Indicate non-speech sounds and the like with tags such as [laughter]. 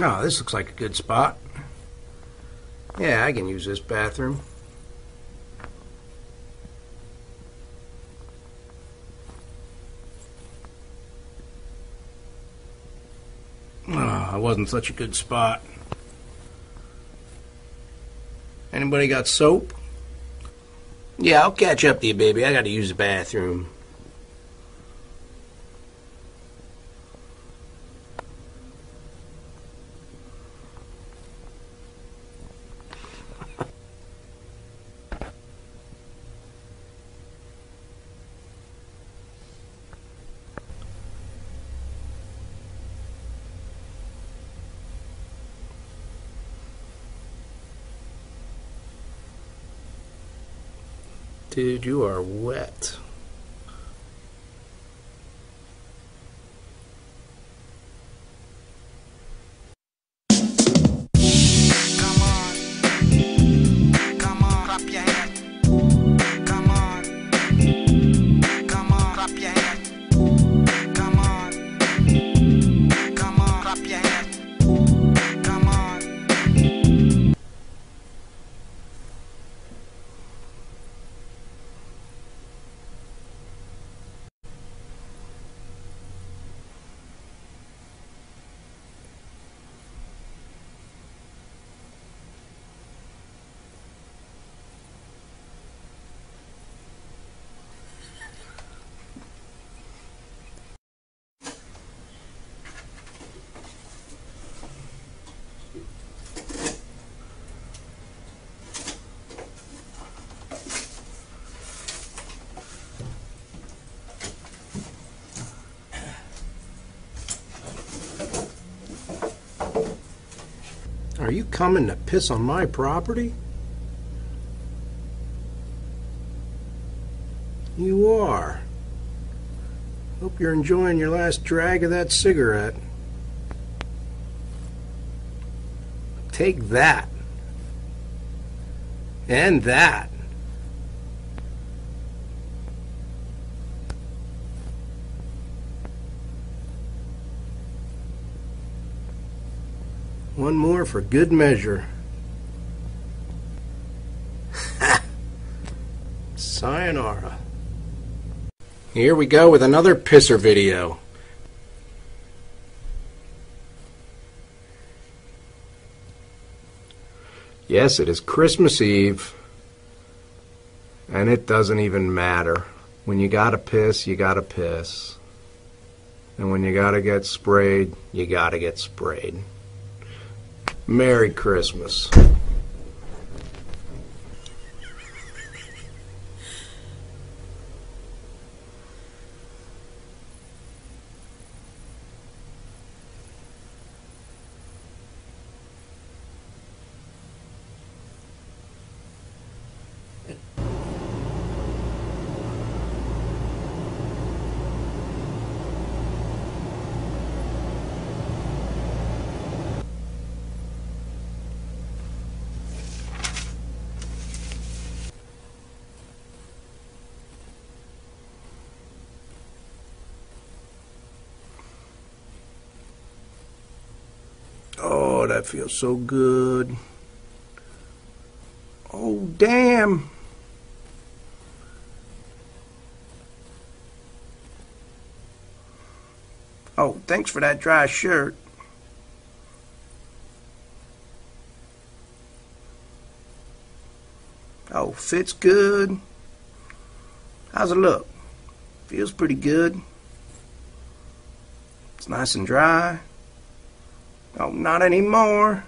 Oh, this looks like a good spot. Yeah, I can use this bathroom. Oh, wasn't such a good spot. Anybody got soap? Yeah, I'll catch up to you, baby. I gotta use the bathroom. Dude, you are wet. Are you coming to piss on my property? You are. Hope you're enjoying your last drag of that cigarette. Take that. And that. One more for good measure. [laughs] Sayonara. Here we go with another pisser video. Yes, it is Christmas Eve, and it doesn't even matter. When you gotta piss, you gotta piss. And when you gotta get sprayed, you gotta get sprayed. Merry Christmas. Oh, that feels so good. Oh, damn. Oh, thanks for that dry shirt. Oh, fits good. How's it look? Feels pretty good. It's nice and dry. Oh, not anymore.